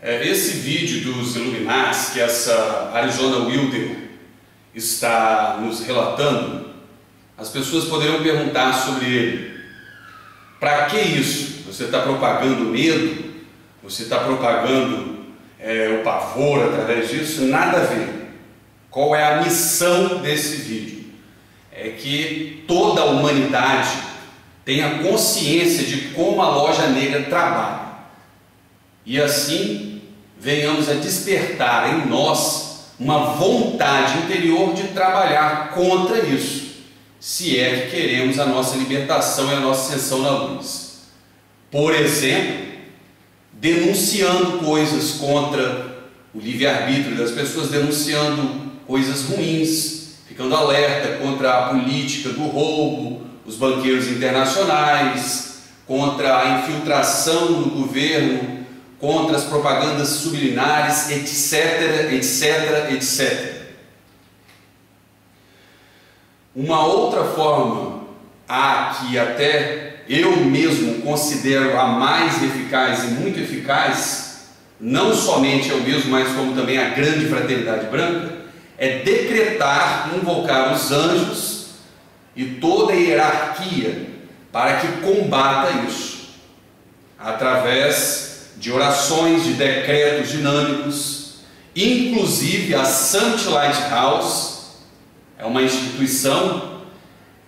É, esse vídeo dos Illuminati que essa Arizona Wilder está nos relatando, as pessoas poderiam perguntar sobre ele. Para que isso? Você está propagando medo? Você está propagando é, o pavor através disso? Nada a ver. Qual é a missão desse vídeo? É que toda a humanidade tenha consciência de como a loja negra trabalha. E assim venhamos a despertar em nós uma vontade interior de trabalhar contra isso, se é que queremos a nossa libertação e a nossa ascensão na luz. Por exemplo, denunciando coisas contra o livre-arbítrio das pessoas, denunciando coisas ruins, ficando alerta contra a política do roubo, os banqueiros internacionais, contra a infiltração no governo, contra as propagandas subliminares, etc, etc, etc. Uma outra forma, a que até eu mesmo considero a mais eficaz e muito eficaz, não somente eu mesmo, mas como também a grande fraternidade branca, é decretar, invocar os anjos e toda a hierarquia para que combata isso, através de orações, de decretos dinâmicos, inclusive a Saint Lighthouse é uma instituição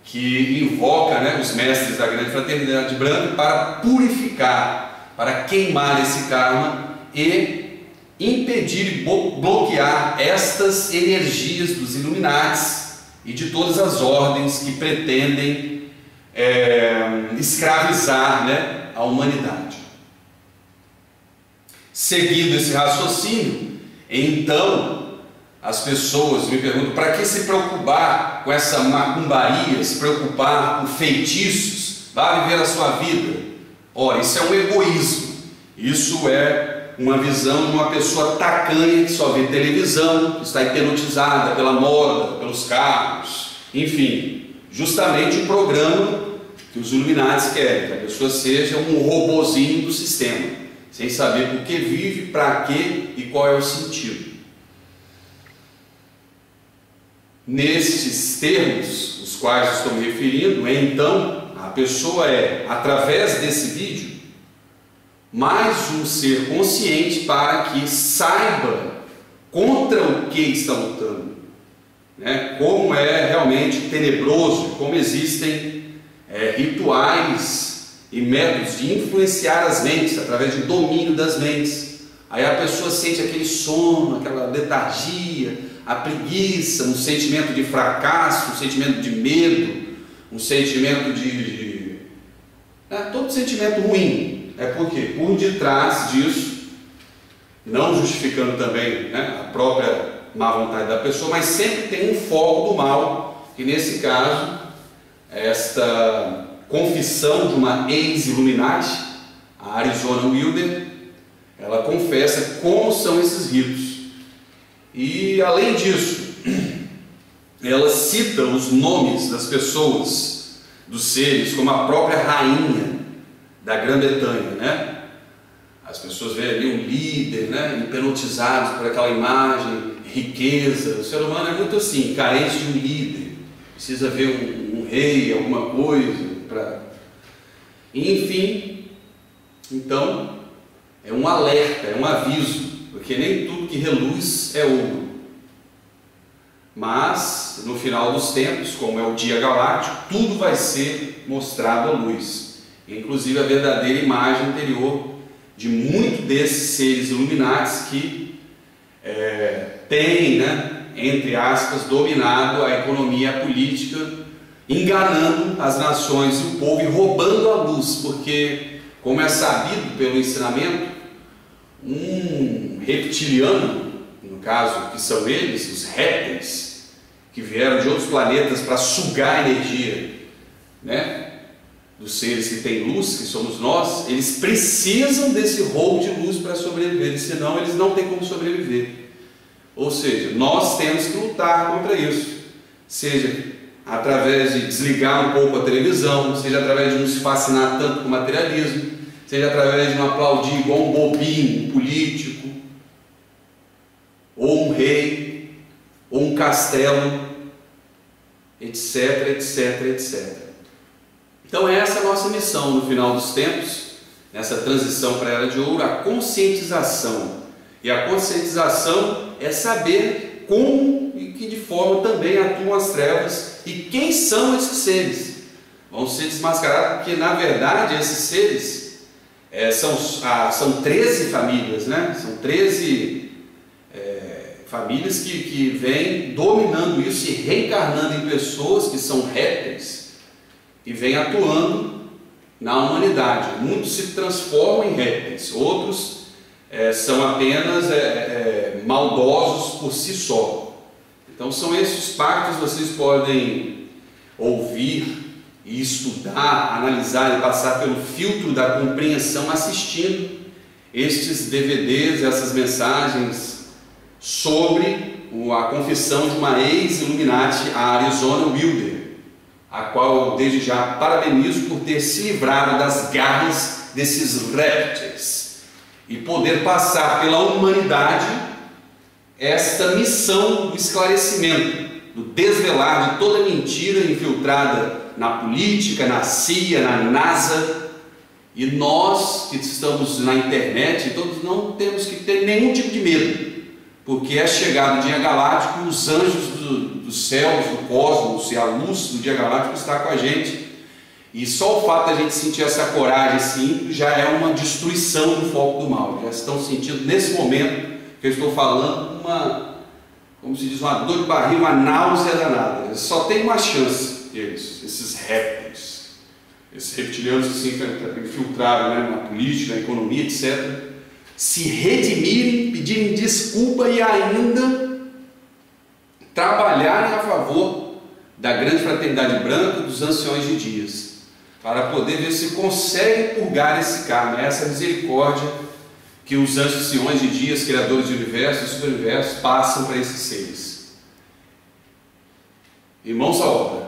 que invoca né, os mestres da grande fraternidade branca para purificar, para queimar esse karma e impedir e bloquear estas energias dos Illuminatis e de todas as ordens que pretendem é, escravizar né, a humanidade. Seguindo esse raciocínio, então as pessoas me perguntam: para que se preocupar com essa macumbaria, se preocupar com feitiços? Vá viver a sua vida. Ora, isso é um egoísmo, isso é uma visão de uma pessoa tacanha que só vê televisão, que está hipnotizada pela moda, pelos carros, enfim, justamente o programa que os Illuminati querem, que a pessoa seja um robozinho do sistema, sem saber por que vive, para quê e qual é o sentido. Nesses termos, os quais estou me referindo, então, a pessoa é, através desse vídeo, mais um ser consciente para que saiba contra o que está lutando, né? como é realmente tenebroso, como existem é, rituais e métodos de influenciar as mentes através do domínio das mentes. Aí a pessoa sente aquele sono, aquela letargia, a preguiça, um sentimento de fracasso, um sentimento de medo, um sentimento de. de né? todo sentimento ruim, é porque por detrás disso, não justificando também né, a própria má vontade da pessoa, mas sempre tem um foco do mal, que nesse caso, esta confissão de uma ex-Illuminati, a Arizona Wilder, ela confessa como são esses ritos. E além disso, ela cita os nomes das pessoas, dos seres, como a própria rainha da Grã-Bretanha, né? As pessoas veem ali um líder, né? Hipnotizados por aquela imagem, riqueza. O ser humano é muito assim, carente de um líder. Precisa ver um, um rei, alguma coisa para. Enfim, então é um alerta, é um aviso, porque nem tudo que reluz é ouro. Mas no final dos tempos, como é o dia galáctico, tudo vai ser mostrado à luz inclusive a verdadeira imagem interior de muitos desses seres iluminados que é, têm, né, entre aspas, dominado a economia a política, enganando as nações e o povo e roubando a luz, porque, como é sabido pelo ensinamento, um reptiliano, no caso que são eles, os répteis, que vieram de outros planetas para sugar energia, né? dos seres que têm luz, que somos nós, eles precisam desse roubo de luz para sobreviver, senão eles não têm como sobreviver. Ou seja, nós temos que lutar contra isso, seja através de desligar um pouco a televisão, seja através de nos fascinar tanto com o materialismo, seja através de um aplaudir igual um bobinho, um político, ou um rei, ou um castelo, etc, etc, etc. Então essa é a nossa missão no final dos tempos, nessa transição para a Era de Ouro, a conscientização. E a conscientização é saber como e que de forma também atuam as trevas e quem são esses seres. Vão ser desmascarados porque na verdade esses seres é, são, ah, são 13 famílias, né? São 13 é, famílias que, que vêm dominando isso e reencarnando em pessoas que são répteis e vêm atuando na humanidade. Muitos se transformam em répteis, outros é, são apenas maldosos por si só. Então são esses pactos vocês podem ouvir e estudar, analisar e passar pelo filtro da compreensão assistindo estes DVDs, essas mensagens sobre a confissão de uma ex-Illuminati, a Arizona Wilder, a qual desde já parabenizo por ter se livrado das garras desses répteis e poder passar pela humanidade esta missão do esclarecimento, do desvelar de toda mentira infiltrada na política, na CIA, na NASA. E nós que estamos na internet, todos não temos que ter nenhum tipo de medo, porque é chegado o dia galáctico e os anjos do, dos céus, do cosmos e a luz do dia galáctico está com a gente. E só o fato de a gente sentir essa coragem assim já é uma destruição do foco do mal. Já estão sentindo nesse momento que eu estou falando uma, como se diz, uma dor de barriga, uma náusea danada. Só tem uma chance eles, esses répteis, esses reptilianos que se infiltraram né, na política, na economia, etc., se redimirem, pedirem desculpa e ainda trabalharem a favor da grande fraternidade branca dos anciões de dias, para poder ver se conseguem purgar esse karma, essa misericórdia que os anciões de dias, criadores do universo e subuniverso, passam para esses seres. Irmãos à obra.